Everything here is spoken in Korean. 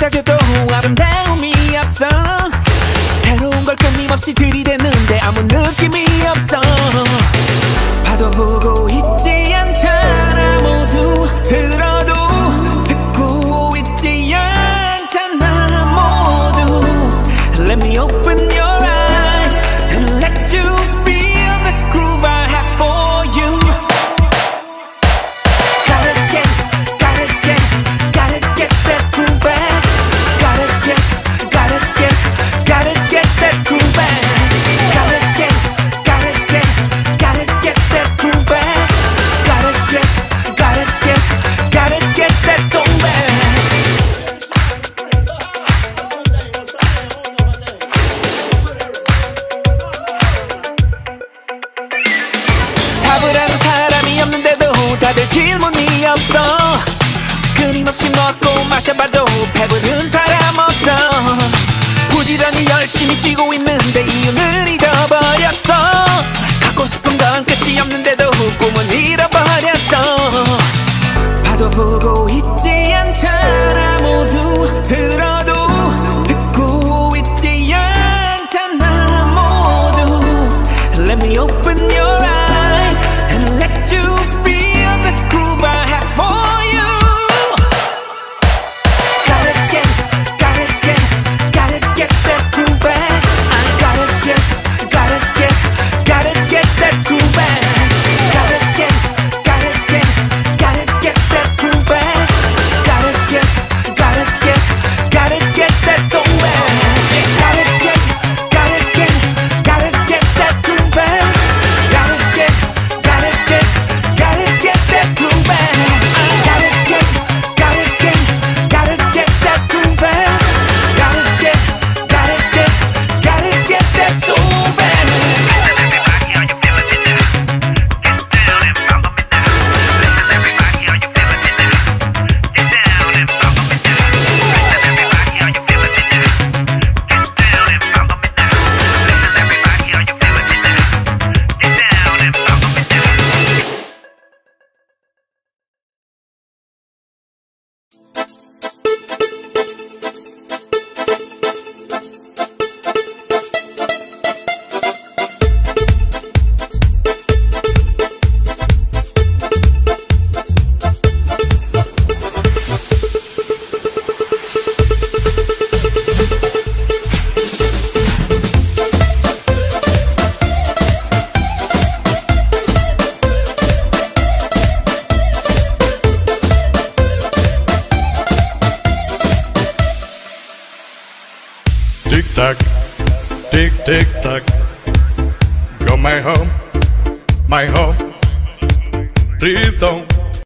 반짝여도 아름다움이 앞서 새로운 걸 끊임없이 들이 질문이 없어. 끊임없이 먹고 마셔봐도 배부른 사람 없어. 부지런히 열심히 뛰고 있는데 이유를 잊어버렸어. 갖고 싶은 건 끝이 없는 Tick tock, tick tick tock. Go my home, my home. Please don't